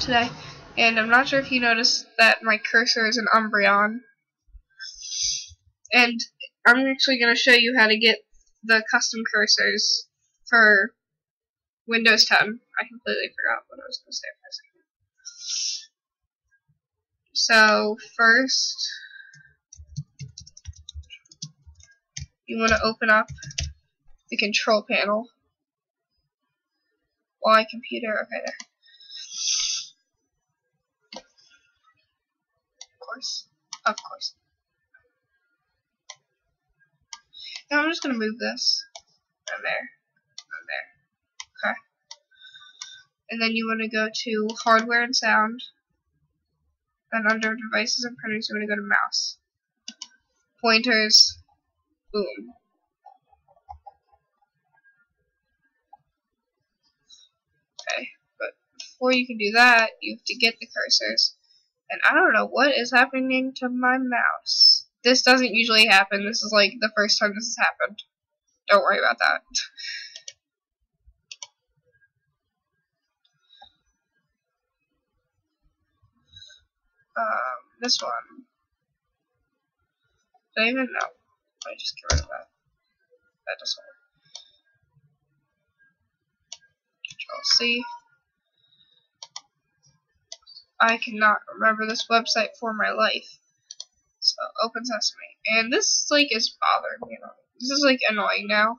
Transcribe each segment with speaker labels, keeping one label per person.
Speaker 1: today, and I'm not sure if you noticed that my cursor is an Umbreon. And I'm actually going to show you how to get the custom cursors for Windows 10. I completely forgot what I was going to say for a second. So, first, you want to open up the control panel. Why computer? Okay, there. Of course. Of course. Now I'm just gonna move this. And there. And there. Okay. And then you want to go to hardware and sound. And under devices and printers, you want to go to mouse. Pointers. Boom. Okay, but before you can do that, you have to get the cursors. And I don't know what is happening to my mouse. This doesn't usually happen. This is like the first time this has happened. Don't worry about that. um, this one. Do I even know? I just get rid of that. That doesn't work. Control C. I cannot remember this website for my life. So open sesame. And this like is bothering me. This is like annoying now.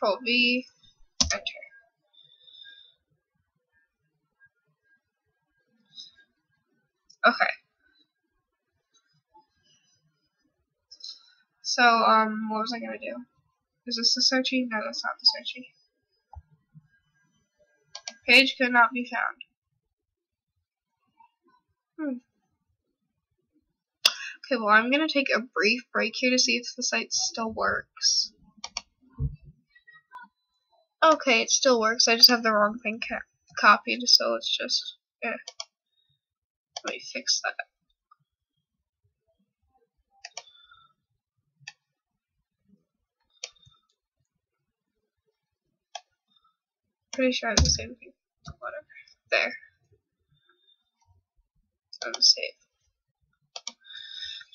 Speaker 1: Control V, enter. Okay. So, um, what was I gonna do? Is this the searchy? No, that's not the searchy. Page could not be found. Hmm. Okay, well, I'm gonna take a brief break here to see if the site still works. Okay, it still works. I just have the wrong thing copied, so it's just, eh. Let me fix that. Pretty sure I have the same thing. Whatever. There. I'm safe.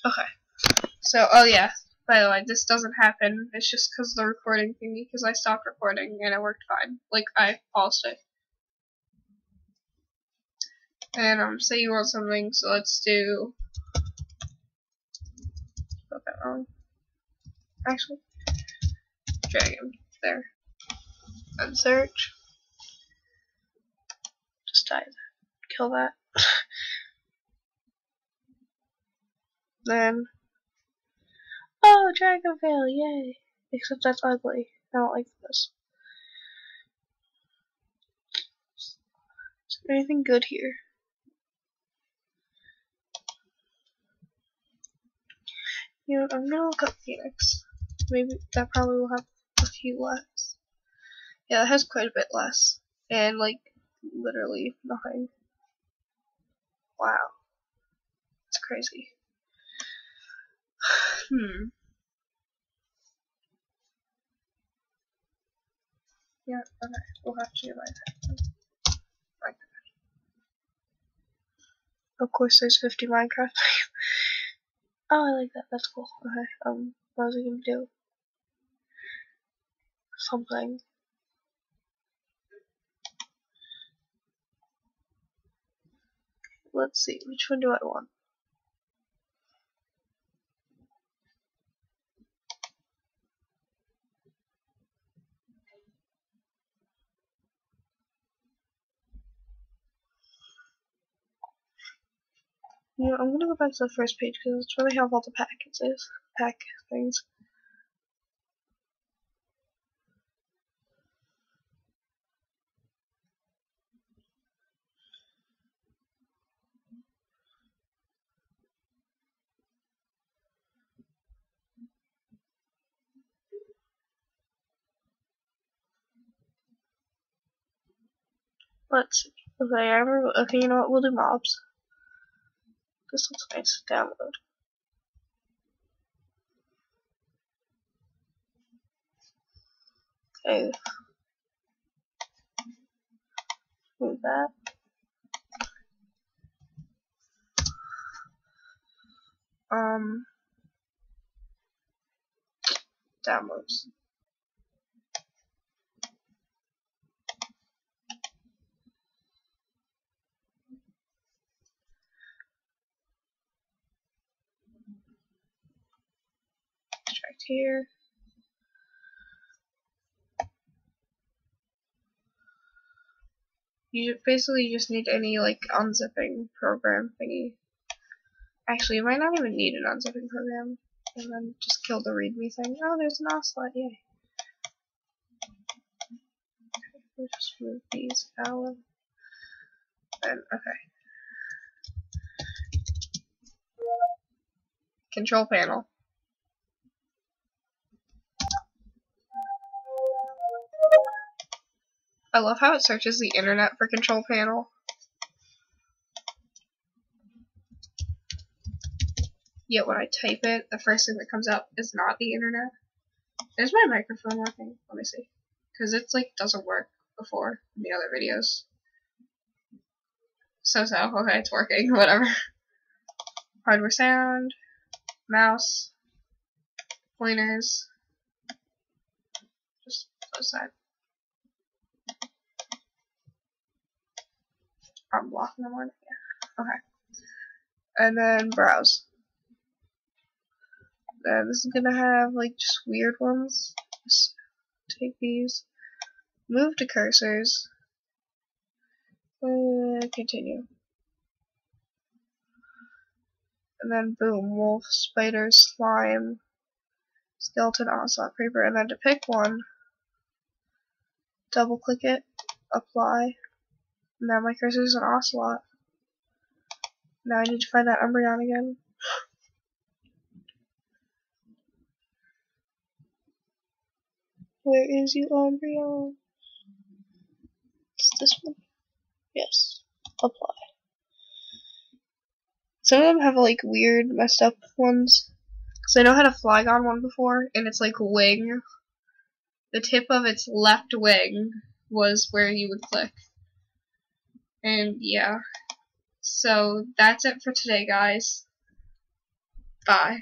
Speaker 1: Okay. So, oh yeah. By the way, this doesn't happen. It's just because the recording thingy, because I stopped recording and it worked fine. Like, I paused it. And um, say you want something, so let's do. Got that wrong. Actually, dragon there. And search. Die. Kill that. then. Oh, Dragon Dragonvale, yay! Except that's ugly. I don't like this. Is there anything good here? You know, I'm gonna look up Phoenix. Maybe that probably will have a few less. Yeah, it has quite a bit less. And, like, literally nothing. Wow. It's crazy. hmm. Yeah, okay. We'll have to do like that. Like that. Of course, there's 50 Minecraft. Oh, I like that. That's cool. Okay. Um, what was I gonna do? Something. Let's see. Which one do I want? I'm gonna go back to the first page because it's where they have all the packages, pack things. Let's see. Okay, I remember. Okay, you know what? We'll do mobs. This looks nice download. Okay. Move that. Um, downloads. Here. You basically just need any like unzipping program thingy. Actually, you might not even need an unzipping program. And then just kill the readme thing. Oh, there's an ocelot, yay. Okay, we'll just move these out. And, okay. Control panel. I love how it searches the internet for control panel. Yet when I type it, the first thing that comes up is not the internet. Is my microphone working? Let me see. Because it's like doesn't work before in the other videos. So so, okay, it's working, whatever. Hardware sound, mouse, pointers, just close that. I'm blocking them on. Yeah. Okay. And then browse. Then this is gonna have like just weird ones. Just take these. Move to cursors. Uh, continue. And then boom, wolf, spider, slime, skeleton, ocelot, creeper, and then to pick one, double click it, apply, now my cursor is an ocelot. Now I need to find that Umbreon again. Where is you, Umbreon? It's this one? Yes. Apply. Some of them have like weird, messed up ones. Because I know I how to Flygon one before, and it's like wing. The tip of its left wing was where you would click. And yeah. So that's it for today, guys. Bye.